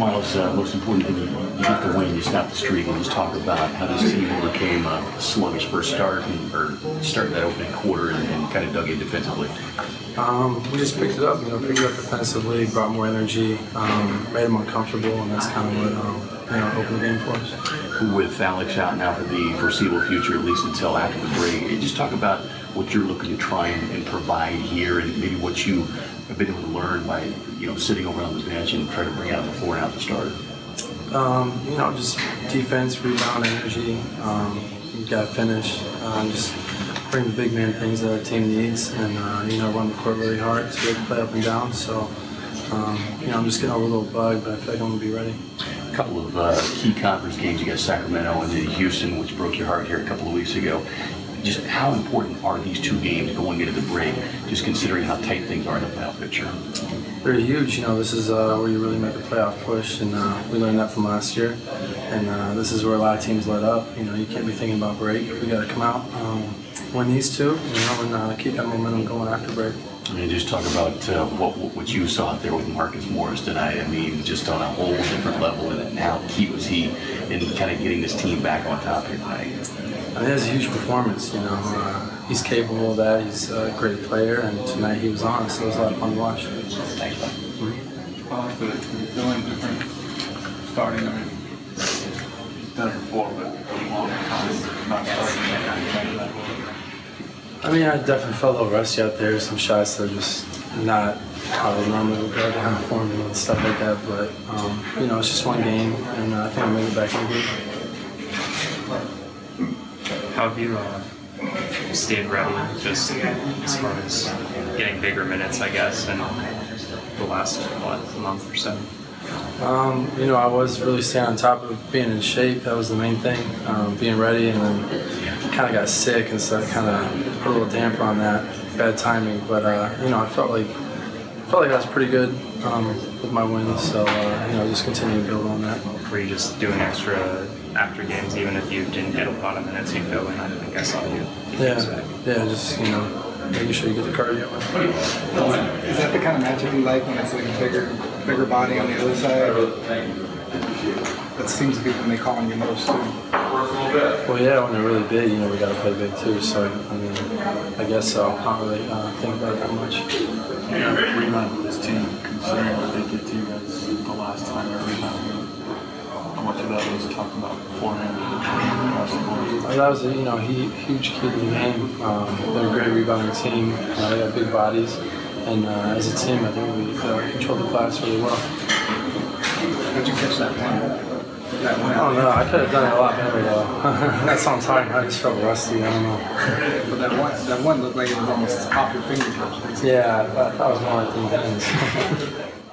was uh, most important thing? You, get the win, you stop the streak, and just talk about how this team overcame a sluggish first start and, or started that opening quarter and, and kind of dug in defensively. Um, we just picked it up, you know, picked it up defensively, brought more energy, um, made them uncomfortable, and that's kind of what um, you know opened the game for us. With Alex out now for the foreseeable future, at least until after the break, just talk about what you're looking to try and, and provide here, and maybe what you have been able to learn by you know sitting over on the bench and try to bring out the four and out the start. Um, you know, just defense, rebound, energy. Um, you got to finish. Uh, just bring the big man things that our team needs, and uh, you know, run the court really hard to be able to play up and down. So, um, you know, I'm just getting over a little bug, but I feel like I'm gonna be ready. A couple of uh, key conference games. You got Sacramento and then Houston, which broke your heart here a couple of weeks ago. Just how important are these two games going into the break? Just considering how tight things are in the playoff picture. They're huge. You know, this is uh, where you really make a playoff push, and uh, we learned that from last year. And uh, this is where a lot of teams let up. You know, you can't be thinking about break. We got to come out, um, win these two, you know, and uh, keep that momentum going after break. And just talk about uh, what what you saw out there with Marcus Morris tonight. I mean, just on a whole different level, and how key was he in kind of getting this team back on top here tonight? I mean, it was a huge performance. You know, uh, he's capable of that. He's a great player, and tonight he was on, so it was a lot of fun to watch. Thanks, bud. I like the feeling different starting. I mean, I mean, I definitely felt a little rusty out there. Some shots that are just not how they normally would go down for me and stuff like that. But um, you know, it's just one game, and uh, I think I made it back in the game. How have you uh, stayed ready, just as far as getting bigger minutes, I guess, in the last what month or so? Um, you know, I was really staying on top of being in shape. That was the main thing, um, being ready, and then kind of got sick, and so I kind of put a little damper on that. Bad timing, but uh, you know, I felt like felt like I was pretty good um, with my wins. So uh, you know, just continue to build on that. Were you just doing extra after games, even if you didn't get a lot of minutes, you'd go and I think I saw you. Yeah, yeah, just you know, making sure you get the cardio. Is that the kind of matchup you like when it's like a bigger, bigger body on the other side? That seems to be when they call on you most too. Well, yeah, when they're really big, you know, we got to play big too. So I mean, I guess so. I don't really uh, think about it that much. Yeah, rebound with this team, considering what they did to you guys the last time every time. How much of that was talking about beforehand across the board? Uh, That was a you know he, huge key to the game. Um, they're a great rebounding team. Uh, they got big bodies, and uh, as a team, I think we uh, controlled the class really well. How'd you catch that one? That one I don't know. I could have done it a lot better though. That's what I'm talking about. I just felt rusty. I don't know. But that one, that one looked like it was almost off your fingertips. Yeah, I thought, I was more like the hands.